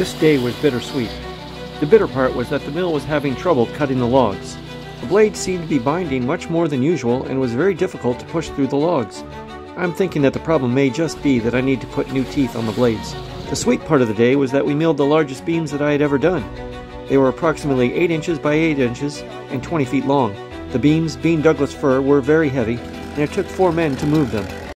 This day was bittersweet. The bitter part was that the mill was having trouble cutting the logs. The blade seemed to be binding much more than usual and was very difficult to push through the logs. I'm thinking that the problem may just be that I need to put new teeth on the blades. The sweet part of the day was that we milled the largest beams that I had ever done. They were approximately 8 inches by 8 inches and 20 feet long. The beams, being Douglas fir, were very heavy, and it took four men to move them.